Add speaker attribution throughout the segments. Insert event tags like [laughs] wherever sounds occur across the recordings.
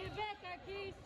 Speaker 1: You bet, Marquise.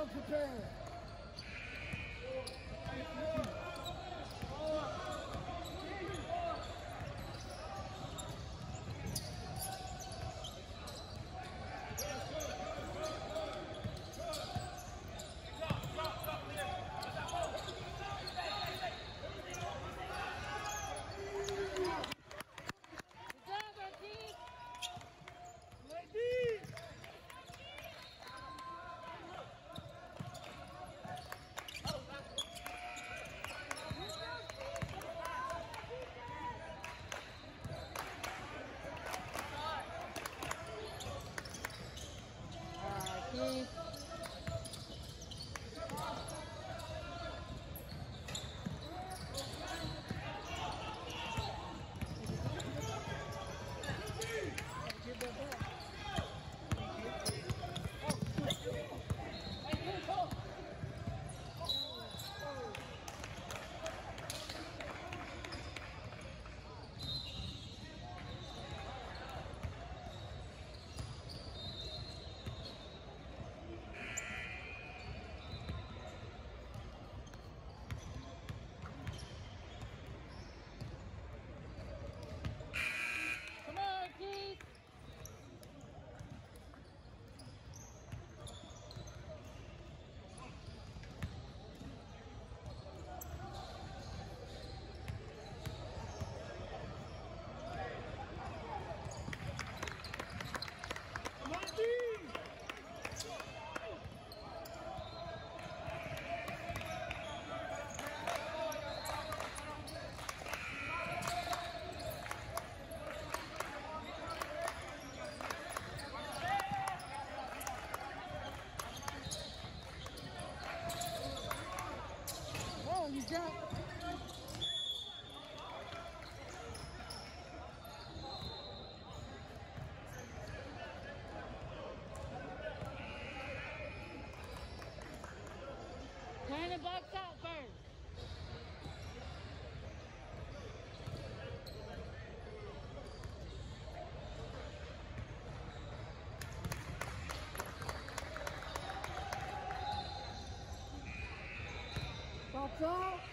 Speaker 1: unprepared. The box out first.
Speaker 2: Box out.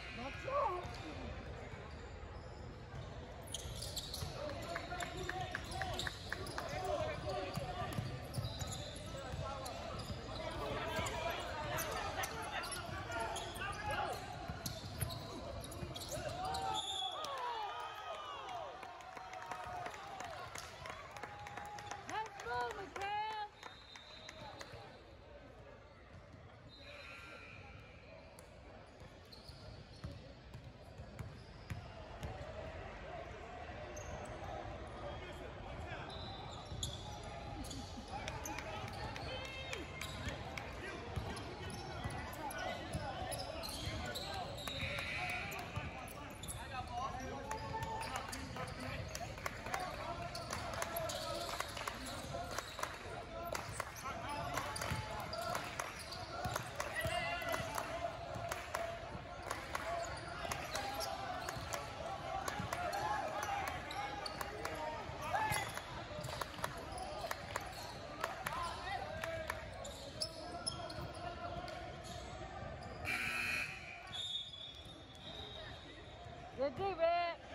Speaker 1: Good D, Red.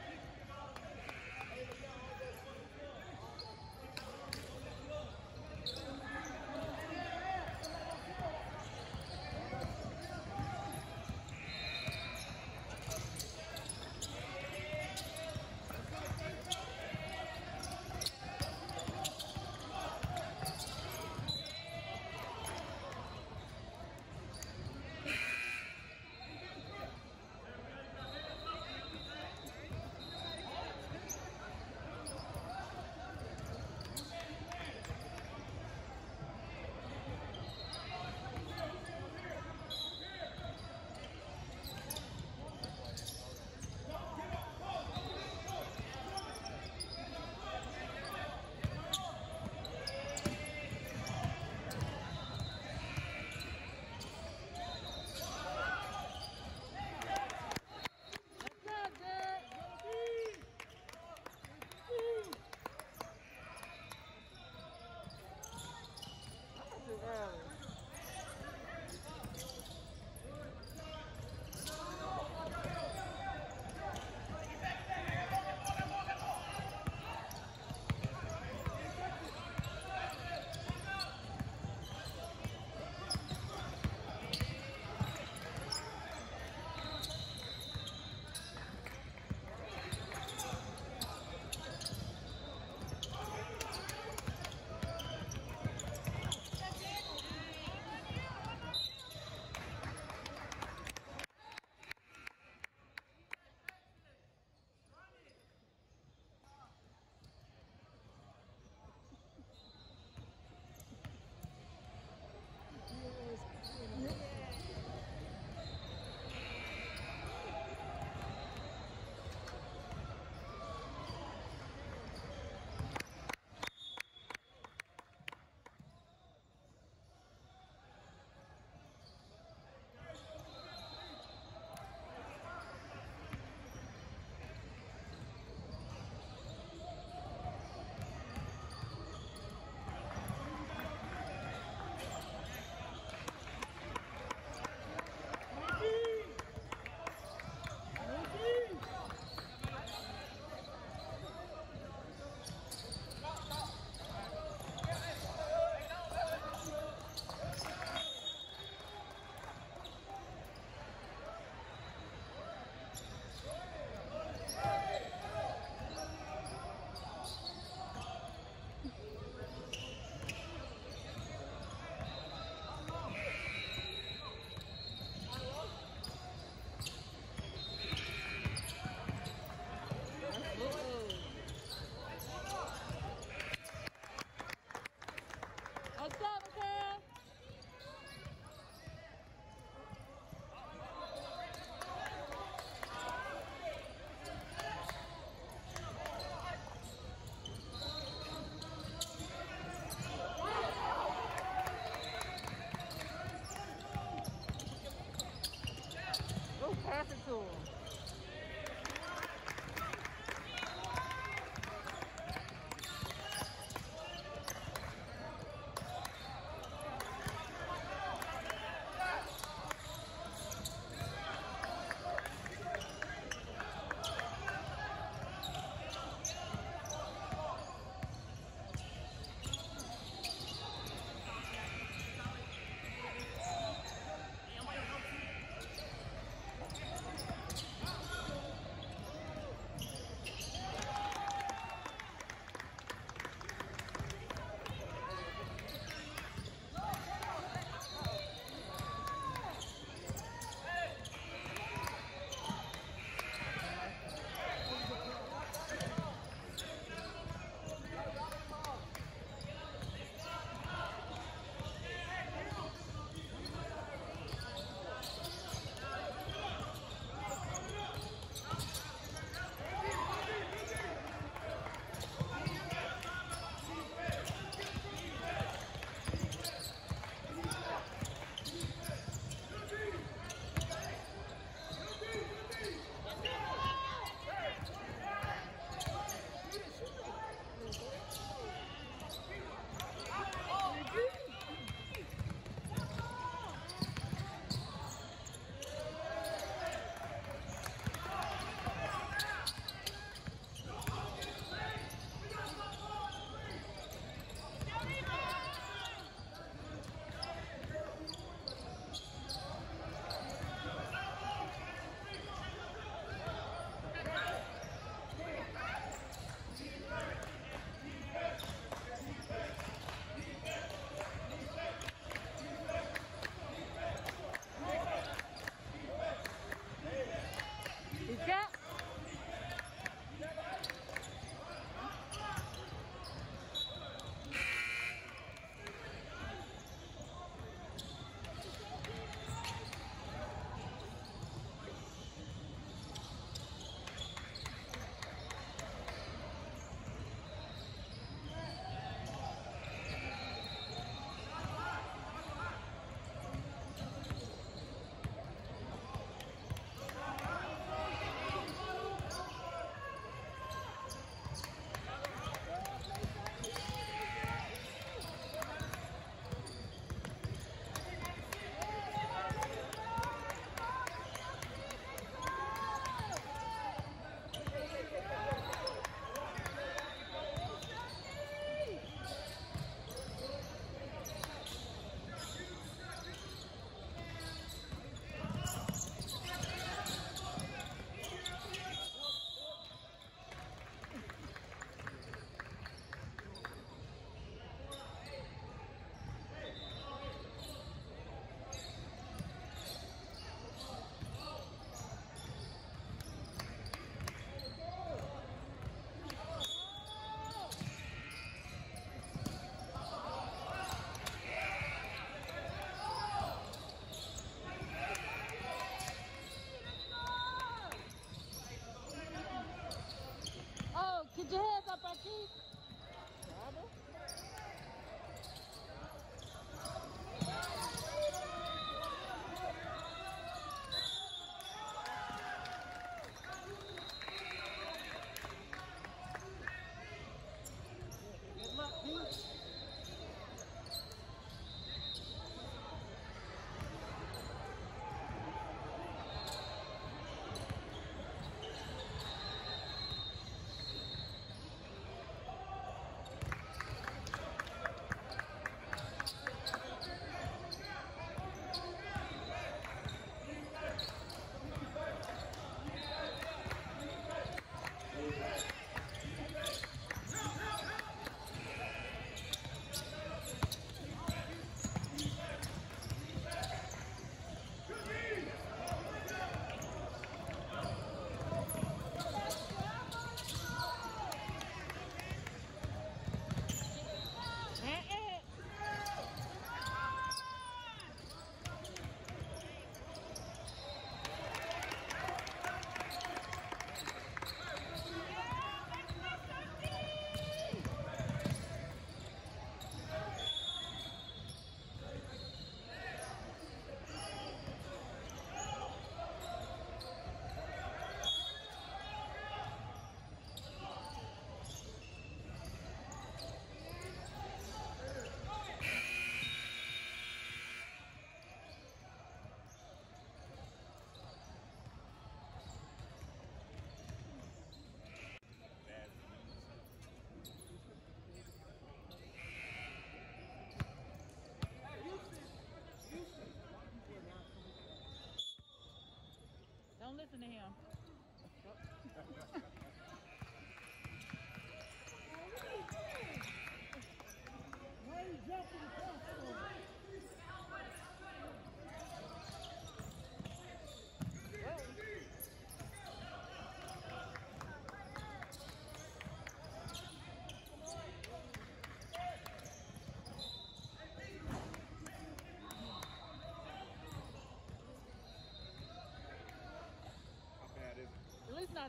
Speaker 1: To him.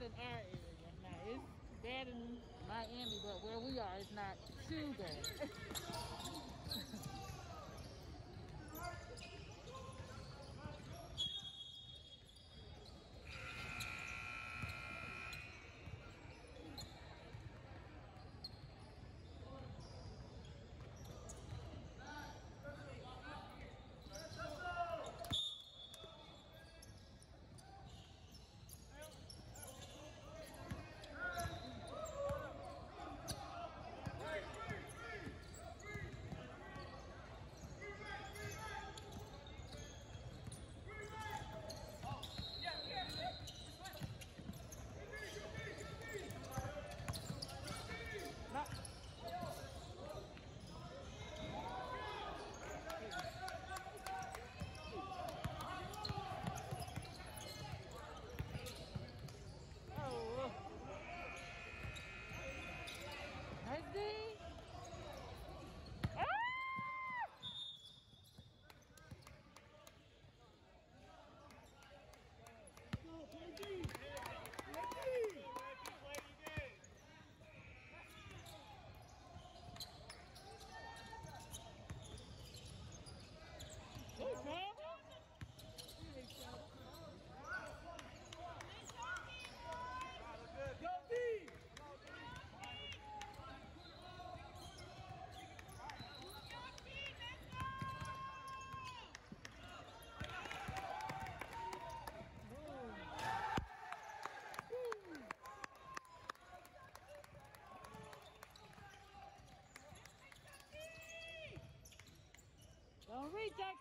Speaker 1: In our area. Now it's bad in Miami, but where we are, it's not too bad. [laughs] Don't reach that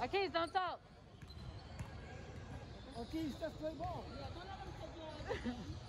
Speaker 3: Marquise, don't talk.
Speaker 2: Okay, just play ball.
Speaker 1: Yeah, don't let them take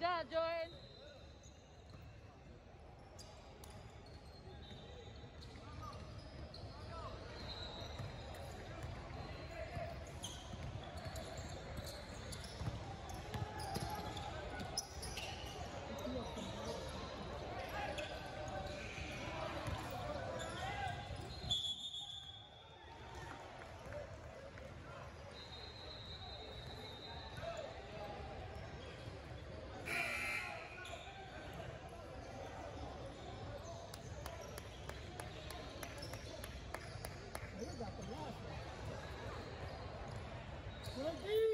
Speaker 1: job, Jordan.
Speaker 2: One. Twenty.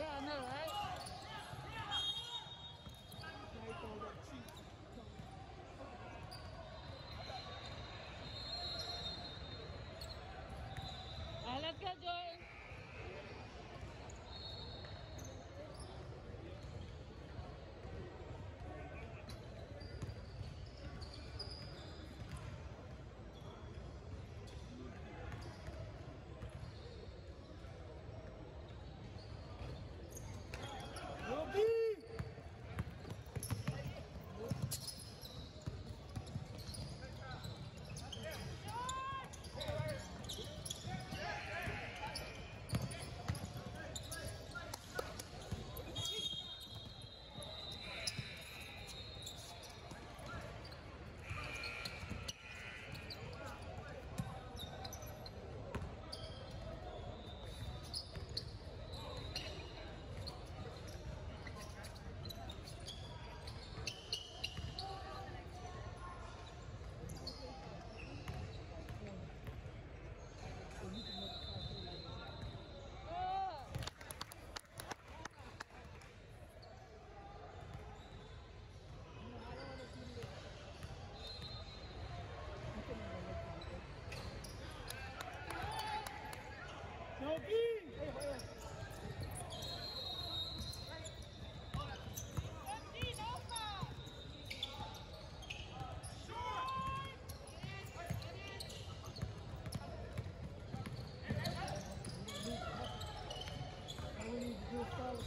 Speaker 2: I let's go,
Speaker 1: Joe.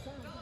Speaker 1: sound.